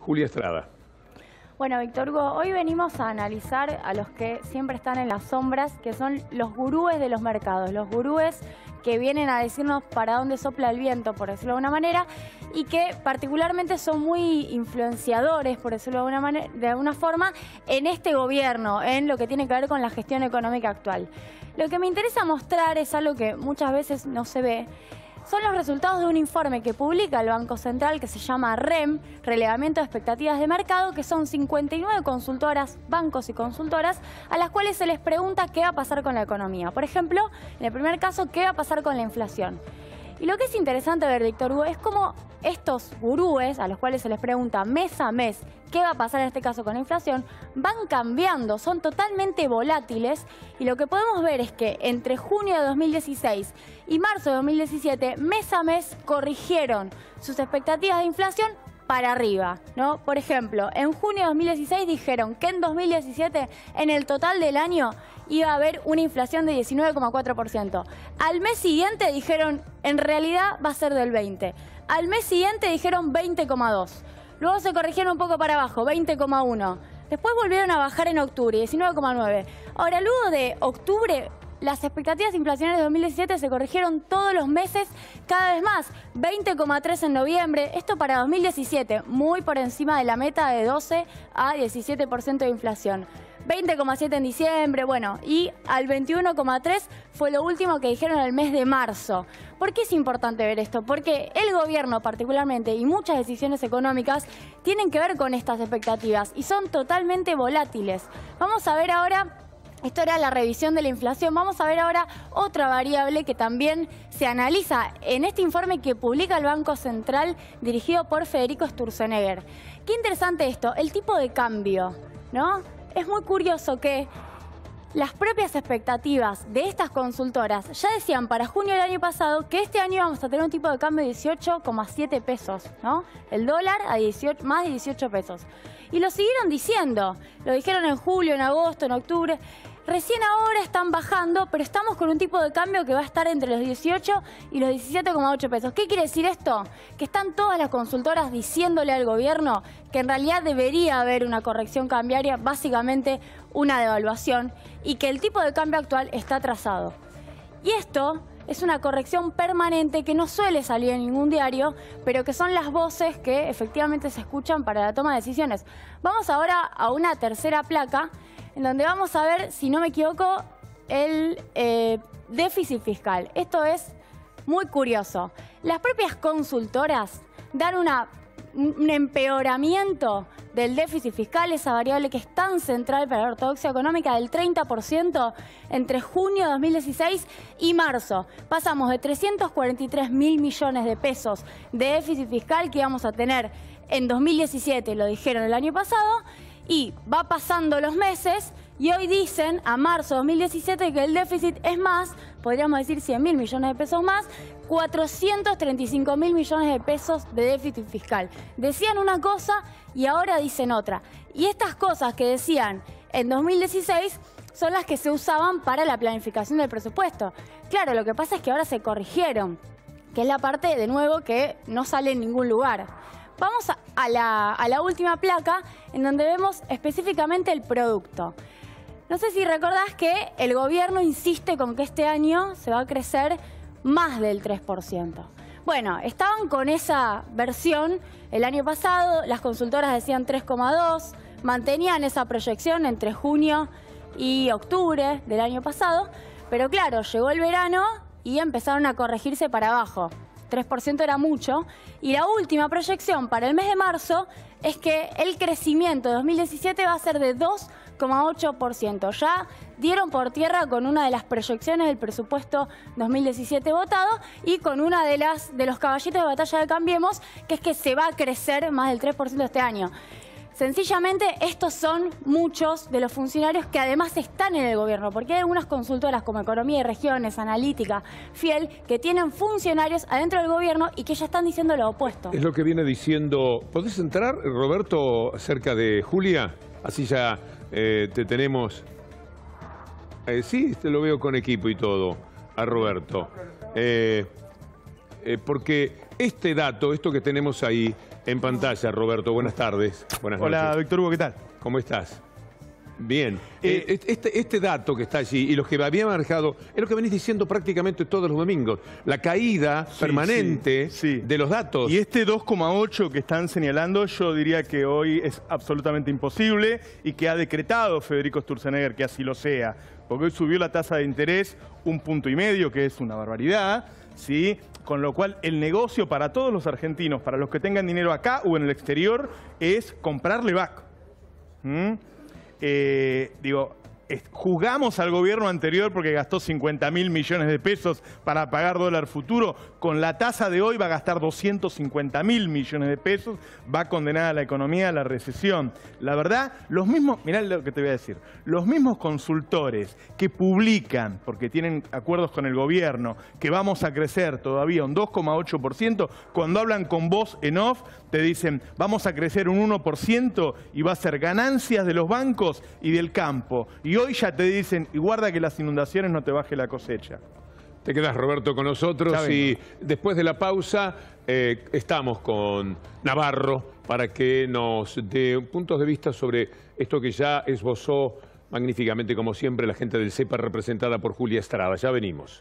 Julia Estrada. Bueno, Víctor Hugo, hoy venimos a analizar a los que siempre están en las sombras, que son los gurúes de los mercados, los gurúes que vienen a decirnos para dónde sopla el viento, por decirlo de alguna manera, y que particularmente son muy influenciadores, por decirlo de alguna, manera, de alguna forma, en este gobierno, en lo que tiene que ver con la gestión económica actual. Lo que me interesa mostrar es algo que muchas veces no se ve, son los resultados de un informe que publica el Banco Central que se llama REM, Relevamiento de Expectativas de Mercado, que son 59 consultoras, bancos y consultoras, a las cuales se les pregunta qué va a pasar con la economía. Por ejemplo, en el primer caso, qué va a pasar con la inflación. Y lo que es interesante ver, Víctor Hugo, es cómo estos gurúes, a los cuales se les pregunta mes a mes qué va a pasar en este caso con la inflación, van cambiando, son totalmente volátiles. Y lo que podemos ver es que entre junio de 2016 y marzo de 2017, mes a mes corrigieron sus expectativas de inflación para arriba, ¿no? Por ejemplo, en junio de 2016 dijeron que en 2017, en el total del año, iba a haber una inflación de 19,4%. Al mes siguiente dijeron, en realidad va a ser del 20%. Al mes siguiente dijeron 20,2%. Luego se corrigieron un poco para abajo, 20,1%. Después volvieron a bajar en octubre, 19,9%. Ahora, luego de octubre las expectativas inflacionarias de 2017 se corrigieron todos los meses cada vez más. 20,3 en noviembre, esto para 2017, muy por encima de la meta de 12 a 17% de inflación. 20,7 en diciembre, bueno, y al 21,3 fue lo último que dijeron el mes de marzo. ¿Por qué es importante ver esto? Porque el gobierno particularmente y muchas decisiones económicas tienen que ver con estas expectativas y son totalmente volátiles. Vamos a ver ahora esto era la revisión de la inflación. Vamos a ver ahora otra variable que también se analiza en este informe que publica el Banco Central dirigido por Federico Sturzenegger. Qué interesante esto, el tipo de cambio, ¿no? Es muy curioso que las propias expectativas de estas consultoras ya decían para junio del año pasado que este año vamos a tener un tipo de cambio de 18,7 pesos, ¿no? El dólar a 18, más de 18 pesos. Y lo siguieron diciendo, lo dijeron en julio, en agosto, en octubre. Recién ahora están bajando, pero estamos con un tipo de cambio que va a estar entre los 18 y los 17,8 pesos. ¿Qué quiere decir esto? Que están todas las consultoras diciéndole al gobierno que en realidad debería haber una corrección cambiaria, básicamente una devaluación, y que el tipo de cambio actual está atrasado. Y esto es una corrección permanente que no suele salir en ningún diario, pero que son las voces que efectivamente se escuchan para la toma de decisiones. Vamos ahora a una tercera placa en donde vamos a ver, si no me equivoco, el eh, déficit fiscal. Esto es muy curioso. Las propias consultoras dan un empeoramiento del déficit fiscal, esa variable que es tan central para la ortodoxia económica, del 30% entre junio de 2016 y marzo. Pasamos de 343 mil millones de pesos de déficit fiscal que íbamos a tener en 2017, lo dijeron el año pasado, y va pasando los meses y hoy dicen a marzo de 2017 que el déficit es más, podríamos decir 100 mil millones de pesos más, 435 mil millones de pesos de déficit fiscal. Decían una cosa y ahora dicen otra. Y estas cosas que decían en 2016 son las que se usaban para la planificación del presupuesto. Claro, lo que pasa es que ahora se corrigieron, que es la parte, de nuevo, que no sale en ningún lugar. Vamos a la, última placa en donde vemos específicamente el producto. No sé si recordás que el gobierno insiste con que este año se va a crecer más del 3%. Bueno, estaban con esa versión el año pasado, las consultoras decían 3,2, mantenían esa proyección entre junio y octubre del año pasado, pero claro, llegó el verano y empezaron a corregirse para abajo. 3% era mucho. Y la última proyección para el mes de marzo es que el crecimiento de 2017 va a ser de 2,8%. Ya dieron por tierra con una de las proyecciones del presupuesto 2017 votado y con una de las de los caballitos de batalla de Cambiemos, que es que se va a crecer más del 3% este año. Sencillamente, estos son muchos de los funcionarios que además están en el gobierno, porque hay algunas consultoras como Economía y Regiones, Analítica, Fiel, que tienen funcionarios adentro del gobierno y que ya están diciendo lo opuesto. Es lo que viene diciendo. ¿Podés entrar, Roberto, cerca de Julia? Así ya eh, te tenemos. Eh, sí, te lo veo con equipo y todo, a Roberto. Eh, porque este dato, esto que tenemos ahí, en pantalla, Roberto. Buenas tardes. Buenas Hola, noches. Víctor Hugo, ¿qué tal? ¿Cómo estás? Bien. Eh, Eh, este, este dato que está allí y los que había marcado es lo que venís diciendo prácticamente todos los domingos. La caída Sí, permanente sí, sí. de los datos. Y este 2,8 que están señalando, yo diría que hoy es absolutamente imposible y que ha decretado Federico Sturzenegger que así lo sea. Porque hoy subió la tasa de interés un punto y medio, que es una barbaridad, ¿sí? Con lo cual, el negocio para todos los argentinos, para los que tengan dinero acá o en el exterior, es comprarle back. ¿Mm? Eh, digo, juzgamos al gobierno anterior porque gastó 50 mil millones de pesos para pagar dólar futuro. Con la tasa de hoy va a gastar 250 mil millones de pesos. Va a condenar a la economía a la recesión. La verdad, los mismos, mirá lo que te voy a decir, los mismos consultores que publican, porque tienen acuerdos con el gobierno, que vamos a crecer todavía un 2,8%, cuando hablan con voz en off, te dicen, vamos a crecer un 1% y va a ser ganancias de los bancos y del campo. Y hoy ya te dicen, y guarda que las inundaciones no te baje la cosecha. Te quedas, Roberto, con nosotros Ya vengo. y después de la pausa eh, estamos con Navarro para que nos dé puntos de vista sobre esto que ya esbozó magníficamente, como siempre, la gente del CEPA representada por Julia Estrada. Ya venimos.